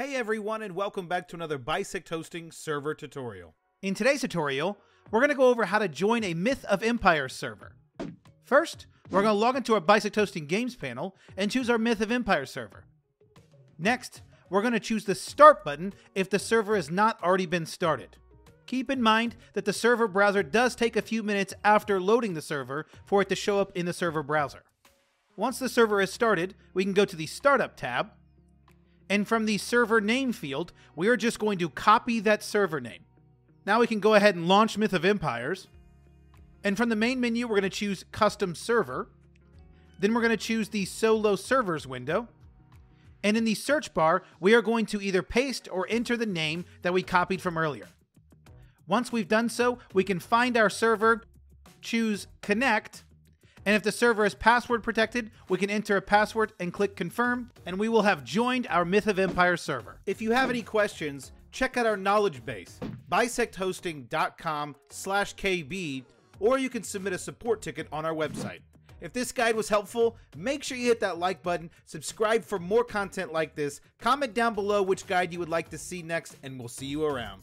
Hey everyone and welcome back to another Bisect Hosting server tutorial. In today's tutorial, we're going to go over how to join a Myth of Empires server. First, we're going to log into our Bisect Hosting Games panel and choose our Myth of Empires server. Next, we're going to choose the Start button if the server has not already been started. Keep in mind that the server browser does take a few minutes after loading the server for it to show up in the server browser. Once the server is started, we can go to the Startup tab, and from the server name field, we are just going to copy that server name. Now we can go ahead and launch Myth of Empires. And from the main menu, we're going to choose Custom Server. Then we're going to choose the Solo Servers window. And in the search bar, we are going to either paste or enter the name that we copied from earlier. Once we've done so, we can find our server, choose Connect, and if the server is password protected, we can enter a password and click confirm, and we will have joined our Myth of Empire server. If you have any questions, check out our knowledge base, bisecthosting.com slash KB, or you can submit a support ticket on our website. If this guide was helpful, make sure you hit that like button, subscribe for more content like this, comment down below which guide you would like to see next, and we'll see you around.